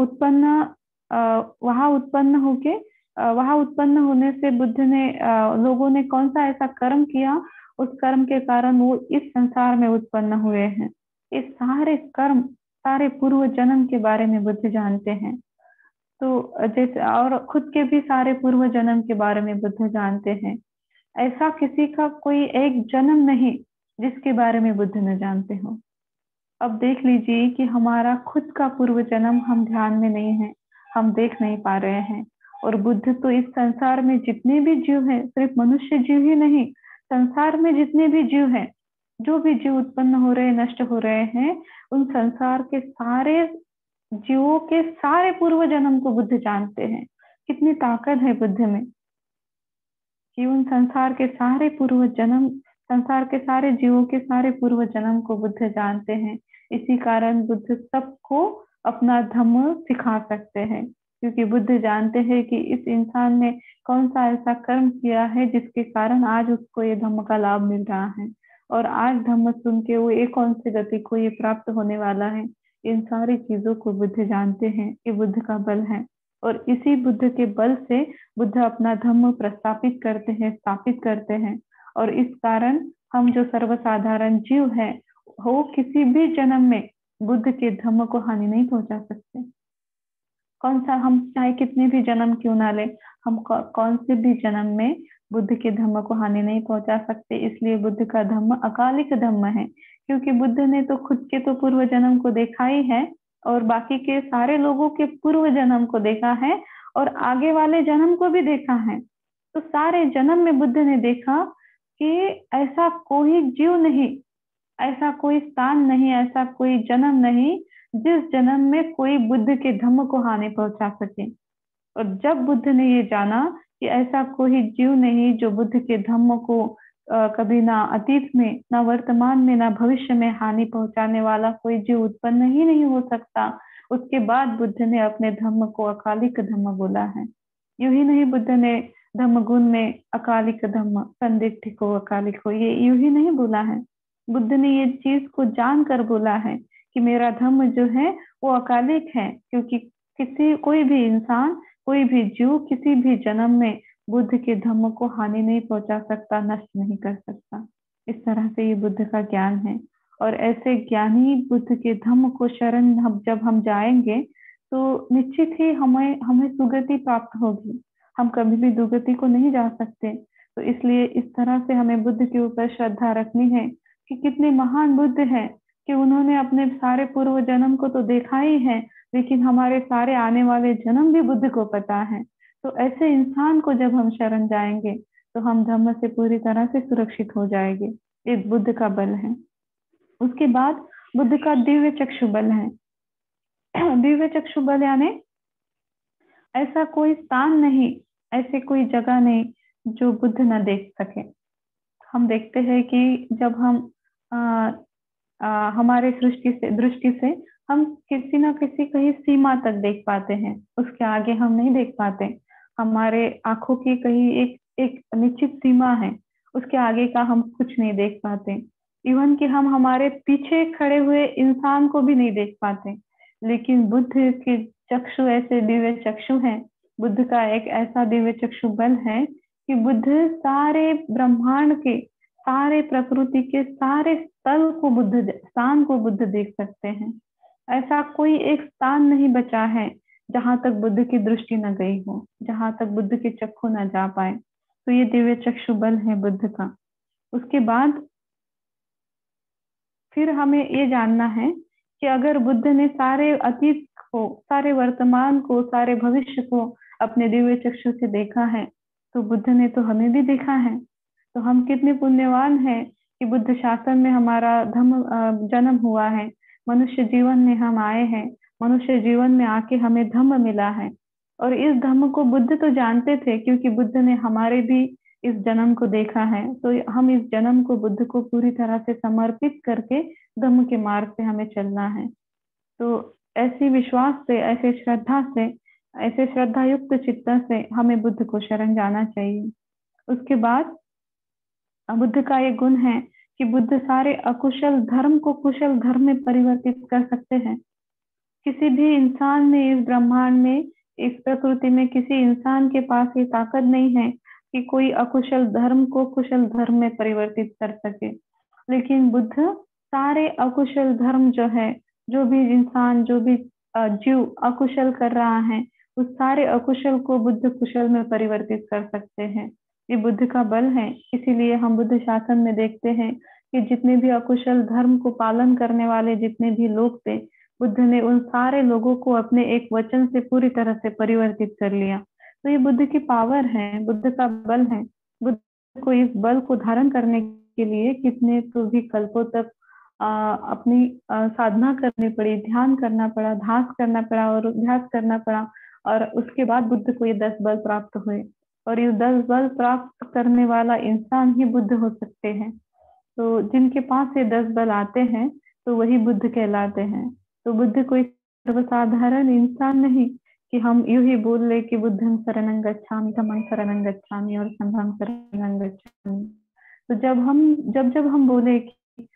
Speaker 1: उत्पन्न वहाँ उत्पन्न होके वहाँ उत्पन्न होने से बुद्ध ने लोगों ने कौन सा ऐसा कर्म किया उस कर्म के कारण वो इस संसार में उत्पन्न हुए हैं। इस सारे कर्म, सारे पूर्व जन्म के बारे में बुद्ध जानते हैं। तो जैसे, और खुद के भी सारे पूर्व जन्म के बारे में बुद्ध जानते हैं। ऐसा किसी का कोई एक जन्म नहीं जिसके बारे में बुद्ध न जानते हो। अब देख लीजिए कि हमारा खुद का पूर्व जन्म हम ध्यान में नहीं है, हम देख नहीं पा रहे हैं। और बुद्ध तो इस संसार में जितने भी जीव हैं, सिर्फ़ मनुष्य जीव ही नहीं संसार में जितने भी जीव हैं, जो भी जीव उत्पन्न हो रहे नष्ट हो रहे हैं, उन संसार के सारे जीवों के सारे पूर्व जन्म को बुद्ध जानते हैं। कितनी ताकत है बुद्ध में कि उन संसार के सारे पूर्व जन्म संसार के सारे जीवों के सारे पूर्व जन्म को बुद्ध जानते हैं। इसी कारण बुद्ध सबको अपना धर्म सिखा सकते हैं। क्योंकि बुद्ध जानते हैं कि इस इंसान ने कौन सा ऐसा कर्म किया है जिसके कारण आज उसको ये धम्म का लाभ मिल रहा है। और आज धम्म सुन के वो एक कौन सी गति को ये प्राप्त होने वाला है? इन सारी चीज़ों को बुद्ध जानते हैं, ये बुद्ध का बल है। और इसी बुद्ध के बल से बुद्ध अपना धर्म प्रस्थापित करते हैं, स्थापित करते हैं। और इस कारण हम जो सर्वसाधारण जीव है, वो किसी भी जन्म में बुद्ध के धर्म को हानि नहीं पहुँचा सकते। कौन सा हम चाहे कितने भी जन्म क्यों ना ले, हम कौन से भी जन्म में बुद्ध के धर्म को हानि नहीं पहुँचा सकते, इसलिए बुद्ध का धर्म अकालिक धर्म है। क्योंकि बुद्ध ने तो खुद के तो पूर्व जन्म को देखा ही है और बाकी के सारे लोगों के पूर्व जन्म को देखा है और आगे वाले जन्म को भी देखा है। तो सारे जन्म में बुद्ध ने देखा कि ऐसा कोई जीव नहीं, ऐसा कोई स्थान नहीं, ऐसा कोई जन्म नहीं जिस जन्म में कोई बुद्ध के धम्म को हानि पहुँचा सके। और जब बुद्ध ने ये जाना कि ऐसा कोई जीव नहीं जो बुद्ध के धम्म को आ, कभी ना अतीत में ना वर्तमान में ना भविष्य में हानि पहुँचाने वाला कोई जीव उत्पन्न ही नहीं हो सकता उसके बाद बुद्ध ने अपने धम्म को अकालिक धम्म बोला है। यू ही नहीं बुद्ध ने धम्म गुण में अकालिक धम्म संदिग्ध को अकालिक को ये यू ही नहीं बोला है। बुद्ध ने ये चीज़ को जानकर बोला है कि मेरा धर्म जो है वो अकालिक है, क्योंकि किसी, कोई भी इंसान, कोई भी जीव, किसी भी जन्म में बुद्ध के धर्म को हानि नहीं पहुँचा सकता, नष्ट नहीं कर सकता। इस तरह से ये बुद्ध का ज्ञान है। और ऐसे ज्ञानी बुद्ध के धर्म को शरण हम, जब हम जाएँगे तो निश्चित ही हमें हमें सुगति प्राप्त होगी। हम कभी भी दुगति को नहीं जा सकते। तो इसलिए इस तरह से हमें बुद्ध के ऊपर श्रद्धा रखनी है कि कितने महान बुद्ध हैं। कि उन्होंने अपने सारे पूर्व जन्म को तो देखा ही है, लेकिन हमारे सारे आने वाले जन्म भी बुद्ध को पता है। तो ऐसे इंसान को जब हम शरण जाएँगे तो हम धर्म से पूरी तरह से सुरक्षित हो जाएँगे। ये बुद्ध का बल है। उसके बाद बुद्ध का दिव्य चक्षु बल है। दिव्य चक्षु बल यानी ऐसा कोई स्थान नहीं, ऐसे कोई जगह नहीं जो बुद्ध न देख सके। हम देखते हैं कि जब हम आ, हमारे सृष्टि से दृष्टि से हम किसी ना किसी कहीं सीमा तक देख पाते हैं उसके आगे हम नहीं देख पाते। हमारे आँखों की कहीं एक एक निश्चित सीमा है उसके आगे का हम कुछ नहीं देख पाते। इवन कि हम हमारे पीछे खड़े हुए इंसान को भी नहीं देख पाते। लेकिन बुद्ध के चक्षु ऐसे दिव्य चक्षु हैं बुद्ध का एक ऐसा दिव्य चक्षु बल है कि बुद्ध सारे ब्रह्मांड के सारे प्रकृति के सारे स्थल को बुद्ध स्थान को बुद्ध देख सकते हैं। ऐसा कोई एक स्थान नहीं बचा है जहाँ तक बुद्ध की दृष्टि न गई हो, जहाँ तक बुद्ध के चक्षु न जा पाए। तो ये दिव्य चक्षु बल है बुद्ध का। उसके बाद फिर हमें ये जानना है कि अगर बुद्ध ने सारे अतीत को, सारे वर्तमान को, सारे भविष्य को अपने दिव्य चक्षु से देखा है तो बुद्ध ने तो हमें भी देखा है। तो हम कितने पुण्यवान हैं कि बुद्ध शासन में हमारा धर्म जन्म हुआ है। मनुष्य जीवन में हम आए हैं। मनुष्य जीवन में आके हमें धम्म मिला है। और इस धम्म को बुद्ध तो जानते थे, क्योंकि बुद्ध ने हमारे भी इस जन्म को देखा है। तो हम इस जन्म को बुद्ध को पूरी तरह से समर्पित करके धम्म के मार्ग से हमें चलना है। तो ऐसी विश्वास से, ऐसे श्रद्धा से, ऐसे श्रद्धा युक्त चित्त से हमें बुद्ध को शरण जाना चाहिए। उसके बाद बुद्ध का ये गुण है कि बुद्ध सारे अकुशल धर्म को कुशल धर्म में परिवर्तित कर सकते हैं। किसी भी इंसान में, इस ब्रह्मांड में, इस प्रकृति में किसी इंसान के पास ये ताकत नहीं है कि कोई अकुशल धर्म को कुशल धर्म में परिवर्तित कर सके। लेकिन बुद्ध सारे अकुशल धर्म जो है, जो भी इंसान, जो भी जीव अकुशल कर रहा है, उस सारे अकुशल को बुद्ध कुशल में परिवर्तित कर सकते हैं। ये बुद्ध का बल है। इसीलिए हम बुद्ध शासन में देखते हैं कि जितने भी अकुशल धर्म को पालन करने वाले जितने भी लोग थे बुद्ध ने उन सारे लोगों को अपने एक वचन से पूरी तरह से परिवर्तित कर लिया। तो ये बुद्ध की पावर है बुद्ध का बल है। बुद्ध को इस बल को धारण करने के लिए कितने तो भी कल्पों तक आ, अपनी आ, साधना करनी पड़ी ध्यान करना पड़ा ध्यास करना पड़ा और अभ्यास करना पड़ा और उसके बाद बुद्ध को ये दस बल प्राप्त हुए। और ये दस बल प्राप्त करने वाला इंसान ही बुद्ध हो सकते हैं। तो जिनके पास ये दस बल आते हैं तो वही बुद्ध कहलाते हैं। तो बुद्ध कोई सर्वसाधारण इंसान नहीं कि हम यू ही बोल ले कि बुद्धं शरणं गच्छामि धम्मं शरणं गच्छामि और संघं शरणं गच्छामि। तो जब हम, जब जब हम बोले कि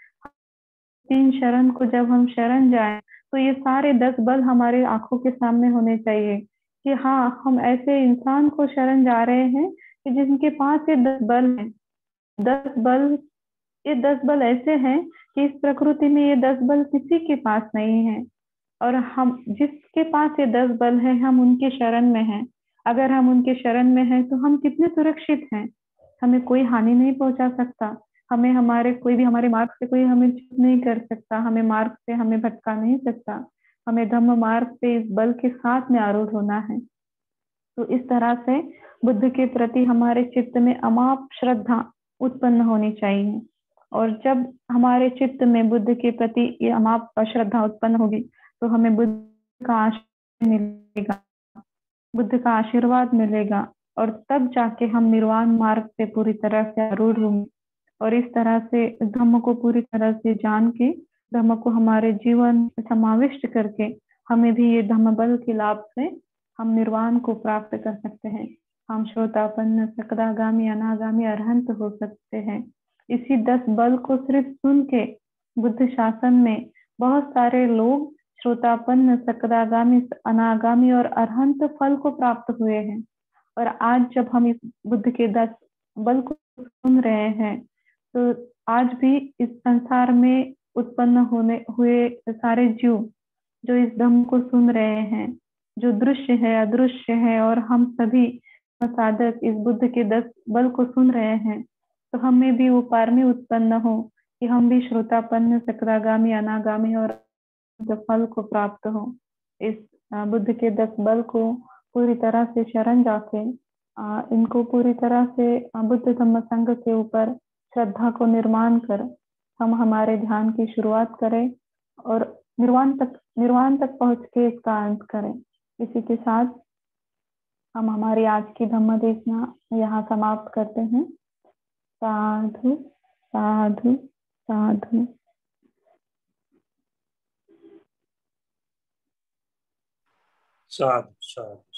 Speaker 1: तीन शरण को जब हम शरण जाए तो ये सारे दस बल हमारे आँखों के सामने होने चाहिए। कि हाँ हम ऐसे इंसान को शरण जा रहे हैं कि जिनके पास ये दस बल हैं। दस बल, ये दस बल ऐसे हैं कि इस प्रकृति में ये दस बल किसी के पास नहीं है। और हम, जिसके पास ये दस बल है, हम उनके शरण में हैं। अगर हम उनके शरण में हैं तो हम कितने सुरक्षित हैं? हमें कोई हानि नहीं पहुँचा सकता। हमें हमारे, कोई भी हमारे मार्ग से कोई हमें चुप नहीं कर सकता। हमें मार्ग से हमें भटका नहीं सकता। हमें धम्म मार्ग से इस बल के साथ में आरूढ़ होना है। तो इस तरह से बुद्ध के प्रति हमारे चित्त में अमाप श्रद्धा उत्पन्न होनी चाहिए। और जब हमारे चित्त में बुद्ध के प्रति ये अमाप श्रद्धा उत्पन्न होगी तो हमें बुद्ध का आशीर्वाद मिलेगा। बुद्ध का आशीर्वाद मिलेगा और तब जाके हम निर्वाण मार्ग से पूरी तरह से आरूढ़ होंगे। और इस तरह से धम्म को पूरी तरह से जान के धम्म को हमारे जीवन समाविष्ट करके हमें भी ये धर्म बल के लाभ से हम निर्वाण को प्राप्त कर सकते हैं। हम श्रोतापन्न सकदागामी, अनागामी, अरहंत हो सकते हैं। इसी दस बल को सिर्फ़ सुन के बुद्ध शासन में बहुत सारे लोग श्रोतापन्न सकदागामी, अनागामी और अरहंत फल को प्राप्त हुए हैं। और आज जब हम इस बुद्ध के दस बल को सुन रहे हैं तो आज भी इस संसार में उत्पन्न होने, हुए सारे जीव जो इस धम्म को सुन रहे हैं, जो दृश्य है, अदृश्य है और हम सभी साधक इस बुद्ध के दस बल को सुन रहे हैं तो हमें भी वो पारमी उत्पन्न हो कि हम भी श्रोतापन्न, सक्रागामी, अनागामी और फल को प्राप्त हो। इस बुद्ध के दस बल को पूरी तरह से शरण जाके इनको पूरी तरह से बुद्ध धम्म संघ के ऊपर श्रद्धा को निर्माण कर हम हमारे ध्यान की शुरुआत करें और निर्वाण तक निर्वाण तक पहुँच के इसका अंत करें। इसी के साथ हम हमारी आज की धम्म देखना यहाँ समाप्त करते हैं। साधु साधु साधु।
Speaker 2: साधु साधु।